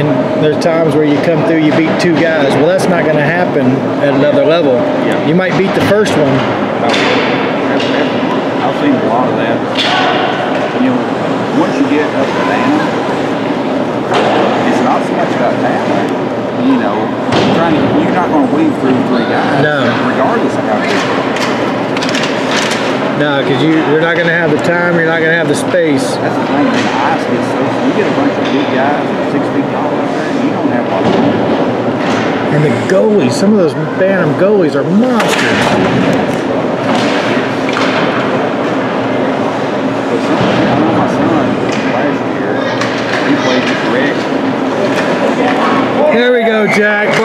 and there's times where you come through, you beat two guys. Well, that's not going to happen at another level. Yeah. You might beat the first one. I've seen a lot of that. You know, once you get up to down, it's not so much about talent. You know, trying to, you're not going to weave through three guys. No. Regardless of how good. you are. No, because you, you're not going to have the time, you're not going to have the space. That's the thing. The ice gets so, you get a bunch of big guys, And the goalies, some of those Bantam goalies are monsters. Here we go, Jack.